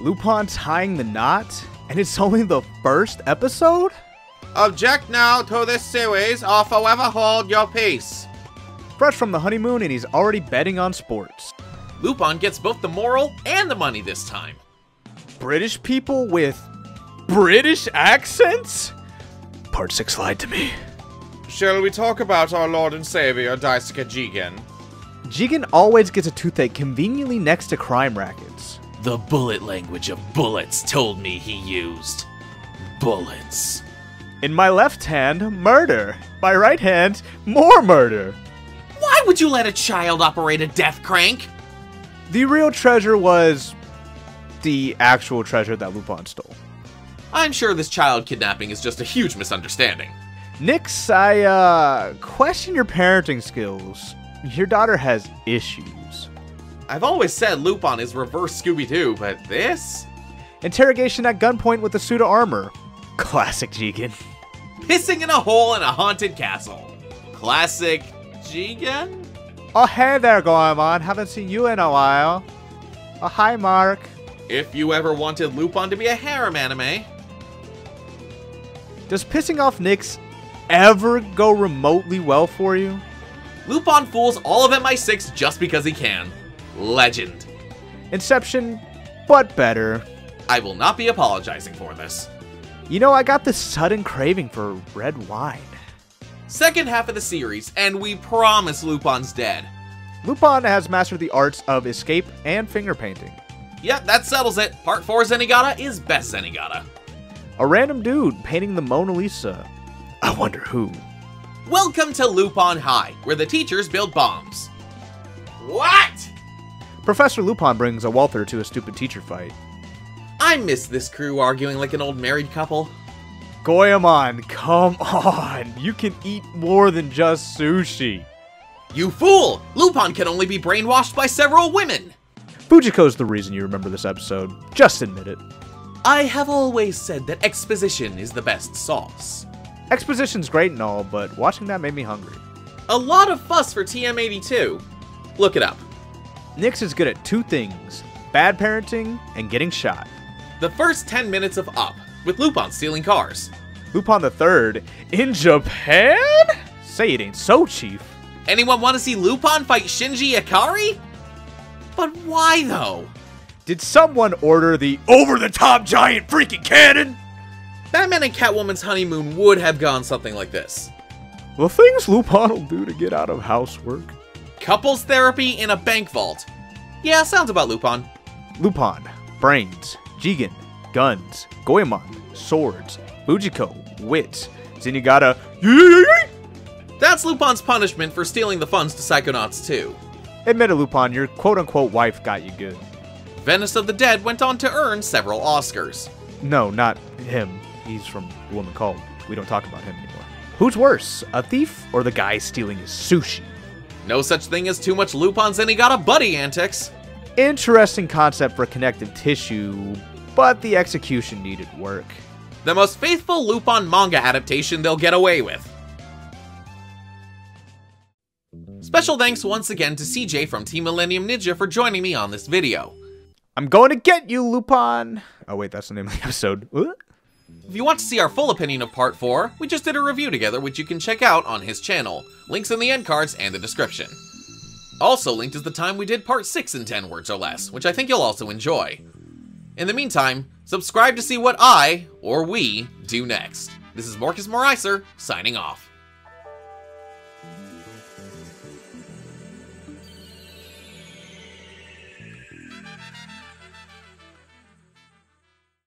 Lupin tying the knot? And it's only the first episode? Object now to this series or forever hold your peace. Fresh from the honeymoon and he's already betting on sports. Lupin gets both the moral and the money this time. British people with British accents? Part 6 lied to me. Shall we talk about our Lord and Savior, Daisuke Jigen? Jigen always gets a toothache conveniently next to crime rackets. The bullet language of bullets told me he used bullets. In my left hand, murder. My right hand, more murder. Why would you let a child operate a death crank? The real treasure was the actual treasure that Lupin stole. I'm sure this child kidnapping is just a huge misunderstanding. Nix, I uh, question your parenting skills. Your daughter has issues. I've always said Lupin is reverse Scooby-Doo, but this? Interrogation at gunpoint with a suit of armor. Classic Jigen. Pissing in a hole in a haunted castle. Classic Jigen? Oh, hey there, Goemon. Haven't seen you in a while. Oh, hi, Mark. If you ever wanted Lupin to be a harem anime. Does pissing off Nix ever go remotely well for you? Lupin fools all of MI6 just because he can. Legend. Inception, but better. I will not be apologizing for this. You know, I got this sudden craving for red wine. Second half of the series, and we promise Lupin's dead. Lupin has mastered the arts of escape and finger painting. Yep, that settles it. Part 4 Zenigata is best Zenigata. A random dude painting the Mona Lisa. I wonder who. Welcome to Lupin High, where the teachers build bombs. What? Professor Lupin brings a Walther to a stupid teacher fight. I miss this crew arguing like an old married couple. Goemon, come on! You can eat more than just sushi. You fool! Lupin can only be brainwashed by several women! Fujiko's the reason you remember this episode. Just admit it. I have always said that exposition is the best sauce. Exposition's great and all, but watching that made me hungry. A lot of fuss for TM82. Look it up. Nix is good at two things bad parenting and getting shot. The first 10 minutes of Up, with Lupin stealing cars. Lupin the Third in Japan? Say it ain't so, Chief. Anyone want to see Lupin fight Shinji Ikari? But why though? Did someone order the over the top giant freaking cannon? Batman and Catwoman's honeymoon would have gone something like this. The things Lupin will do to get out of housework. Couples therapy in a bank vault. Yeah, sounds about Lupin. Lupin, brains, Jigen, guns, Goemon, swords, Fujiko, wit, Zenigata, That's Lupin's punishment for stealing the funds to Psychonauts 2. Admit it, Lupin, your quote-unquote wife got you good. Venice of the Dead went on to earn several Oscars. No, not him. He's from Woman Called. We don't talk about him anymore. Who's worse, a thief or the guy stealing his sushi? No such thing as too much Lupin a buddy antics. Interesting concept for connective tissue, but the execution needed work. The most faithful Lupin manga adaptation they'll get away with. Special thanks once again to CJ from Team Millennium Ninja for joining me on this video. I'm going to get you, Lupin! Oh wait, that's the name of the episode. If you want to see our full opinion of Part 4, we just did a review together which you can check out on his channel. Links in the end cards and the description. Also linked is the time we did Part 6 in 10 words or less, which I think you'll also enjoy. In the meantime, subscribe to see what I, or we, do next. This is Morkez Marihser, signing off.